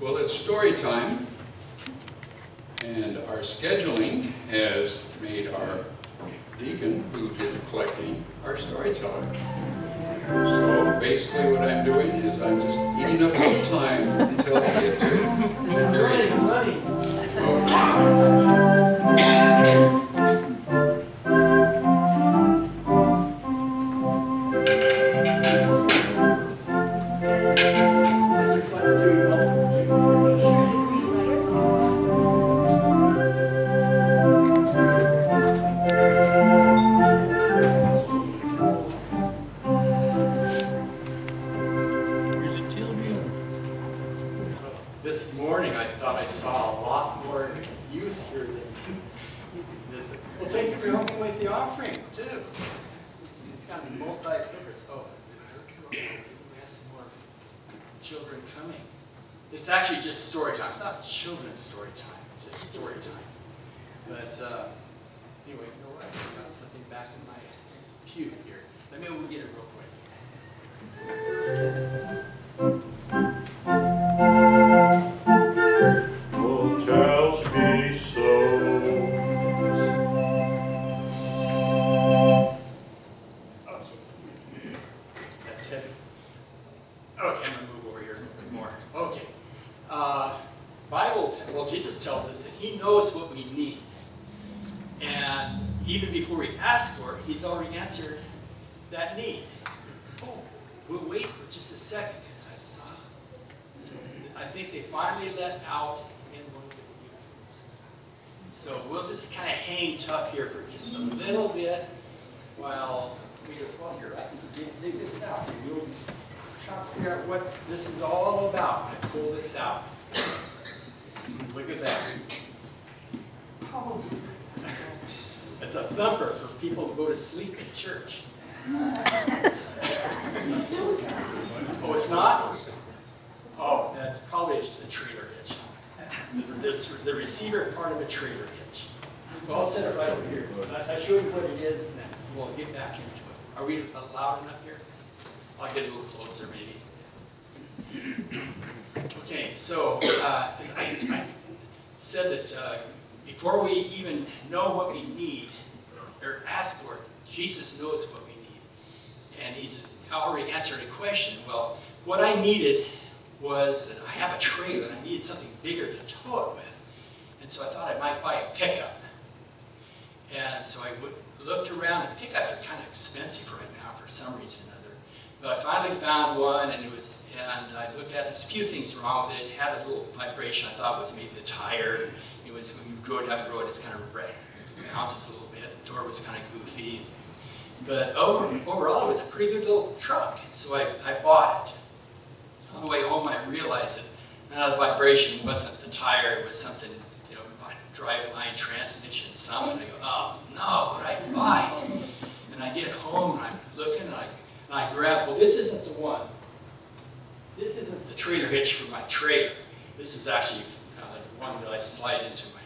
Well, it's story time, and our scheduling has made our deacon, who did the collecting, our storyteller. So basically what I'm doing is I'm just eating up all the time until he gets here. And here he is. Looks coming. It's actually just story time. It's not children's story time, it's just story time. But, uh, anyway, you know what? I got something back in my pew here. Let me get it real quick. that need. Oh, we'll wait for just a second because I saw, so I think they finally let out in one of the groups. So we'll just kind of hang tough here for just a little bit while we well, here, I can dig- this out. You'll try to figure out what this is all about I pull this out. Look at that. Oh. It's a thumper for people to go to sleep in church. Oh, it's not? Oh, that's probably just a trailer hitch. This, the receiver part of a trailer hitch. Well, I'll set it right over here. I- I show you what it is, and then we'll get back into it. Are we loud enough here? I'll get a little closer, maybe. Okay, so, uh, I, I said that, uh, before we even know what we need, or ask for it, Jesus knows what we need. He's already answered a question. Well, what I needed was that I have a trailer and I needed something bigger to tow it with. And so I thought I might buy a pickup. And so I looked around, and pickups are kind of expensive right now for some reason or another. But I finally found one, and it was, and I looked at it, there's a few things wrong with it. It had a little vibration, I thought was maybe the tire. It was, when you drove down the road, it's kind of it bounces a little bit, the door was kind of goofy. But over, overall, it was a pretty good little truck, and so I, I bought it. On the way home, I realized that now the vibration wasn't the tire, it was something, you know, my driveline transmission, something. I go, oh no, what I buy? And I get home and I'm looking and I, and I grab, well, this isn't the one. This isn't the trailer hitch for my trailer. This is actually uh, the one that I slide into my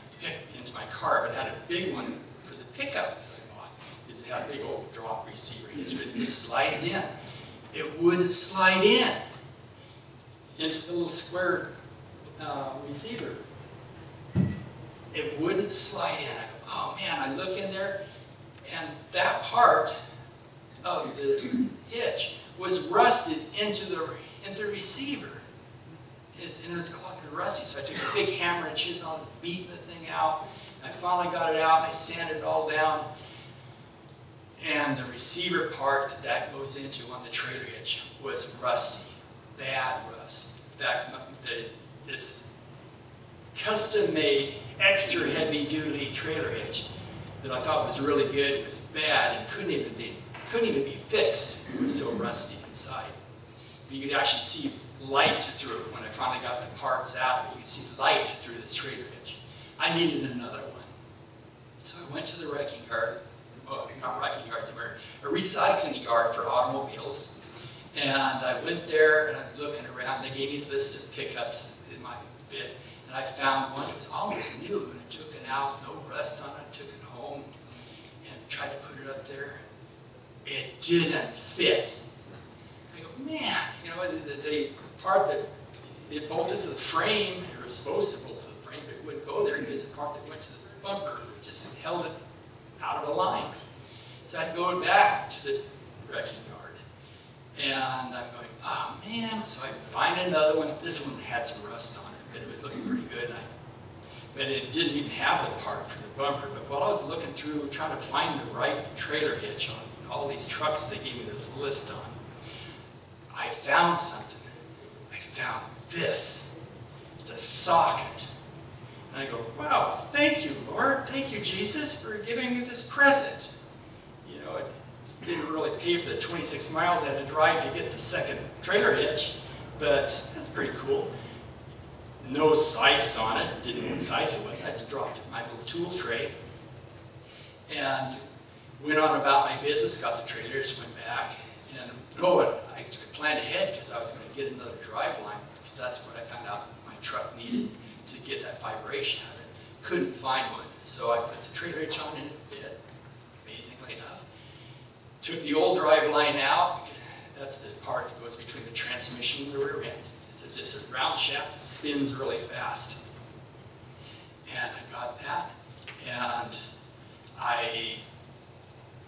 into my car, but had a big one for the pickup that big old drop receiver hitch, it just slides in. It wouldn't slide in into the little square uh, receiver. It wouldn't slide in. I go, oh man, I look in there, and that part of the hitch was rusted into the into the receiver. It's, and it was clogged and rusty, so I took a big hammer and chisel and beat the thing out. I finally got it out, and I sanded it all down. And the receiver part that that goes into on the trailer hitch was rusty, bad rust. In fact, the, this custom-made, extra heavy-duty trailer hitch that I thought was really good was bad and couldn't even be couldn't even be fixed. It was so rusty inside. You could actually see light through it when I finally got the parts out. You could see light through this trailer hitch. I needed another one. So I went to the wrecking yard, well, not wrecking yards, a recycling yard for automobiles. And I went there and I'm looking around. They gave me a list of pickups that might fit. And I found one that was almost new and I took it out, no rust on it, took it home and tried to put it up there. It didn't fit. I go, man, you know, the, the part that it bolted to the frame, it was supposed to bolt to the frame, but it wouldn't go there because the part that went to the bumper, just held it out of alignment. So I had to go back to the wrecking yard. And I'm going, oh man, so I find another one. This one had some rust on it, but it was looking pretty good. I, but it didn't even have the part for the bumper. But while I was looking through, trying to find the right trailer hitch on all these trucks they gave me this list on, I found something. I found this. It's a socket. And I go, wow, thank you, Lord. Thank you, Jesus, for giving me this present. You know, it didn't really pay for the 26 miles I had to drive to get the second trailer hitch, but that's pretty cool. No size on it, didn't know what size it was. I had to drop it in my little tool tray. And went on about my business, got the trailers, went back, and oh, I planned ahead because I was going to get another drive line, because that's what I found out my truck needed of it. Couldn't find one, so I put the trailer hitch on and it fit, amazingly enough. Took the old drive line out, that's the part that goes between the transmission and the rear end. It's a- just a round shaft that spins really fast. And I got that, and I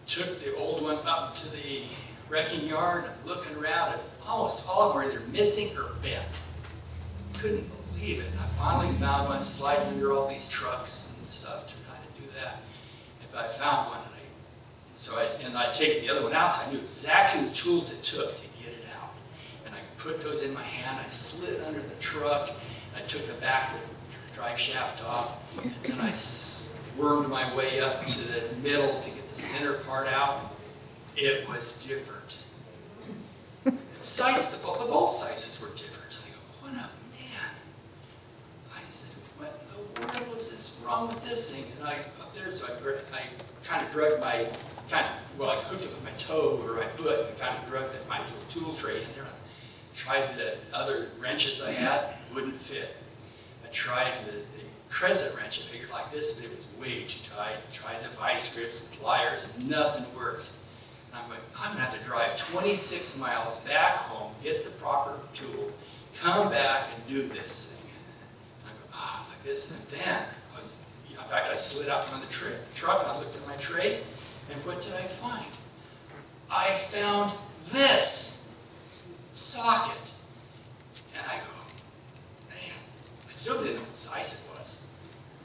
took the old one up to the wrecking yard, and looking around, and almost all of them were either missing or bent. Couldn't believe it. I finally found one sliding under all these trucks and stuff to kind of do that. And I found one, and I, and so I, and I take the other one out, so I knew exactly the tools it took to get it out. And I put those in my hand, I slid under the truck, and I took the back of the drive shaft off, and then I wormed my way up to the middle to get the center part out. It was different. The size, the the bolt sizes were different. I go, what a man. I said, what in the world was this wrong with this thing? And I, up there, so I, I kind of drug my, kind of, well, I hooked it with my toe or my foot and kind of drug that my little tool tray in there. I Tried the other wrenches I had, wouldn't fit. I tried the, the crescent wrench, I figured like this, but it was way too tight. Tried the vice grips, and pliers, nothing worked. And I'm going, I'm gonna have to drive 26 miles back home, get the proper tool, come back and do this thing. And I go, ah, like this, and then, I in fact, I slid out from the truck, and I looked at my tray, and what did I find? I found this socket. And I go, man, I still didn't know what size it was.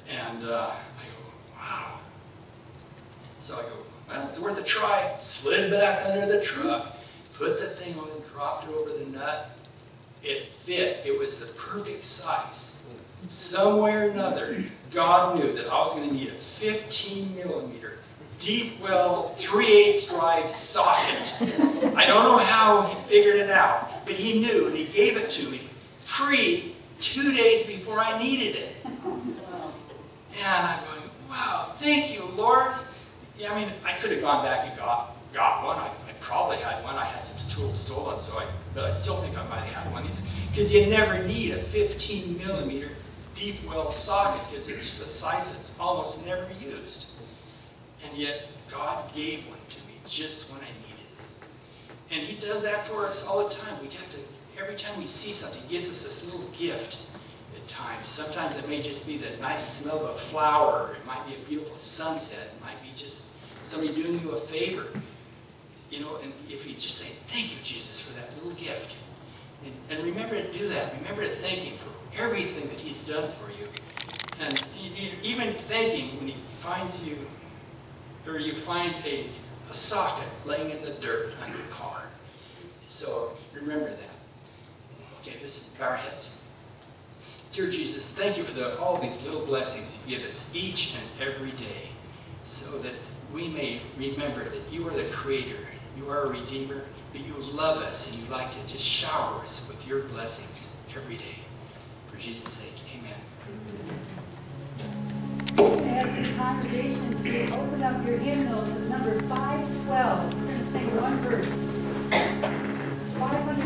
And uh, I go, wow. So I go, well, it's worth a try. Slid back under the truck, put the thing on, dropped it over the nut. It fit. It was the perfect size. Somewhere or another, God knew that I was going to need a 15 millimeter deep well 3 8 drive socket. I don't know how he figured it out, but he knew and he gave it to me free two days before I needed it. And I'm going, wow, thank you, Lord. Yeah, I mean, I could have gone back and got, got one. I, I probably had one. I had some tools stolen, so I, but I still think I might have had one of these. Because you never need a 15 millimeter deep well socket because it's a size that's almost never used. And yet, God gave one to me just when I needed it. And He does that for us all the time. We have to, every time we see something, He gives us this little gift at times. Sometimes it may just be the nice smell of a flower, it might be a beautiful sunset, it might be just somebody doing you a favor. You know, and if you just say, thank you, Jesus, for that little gift. And, and remember to do that. Remember to thank Him for everything that He's done for you. And even thanking when He finds you or you find a, a socket laying in the dirt on your car. So remember that. Okay, this is our heads. Dear Jesus, thank you for the, all these little blessings you give us each and every day so that we may remember that you are the creator, you are a redeemer, but you love us and you like to just shower us with your blessings every day. For Jesus' sake, amen. I ask the congregation to open up your hymnal to number 512. We're going to sing one verse. 512.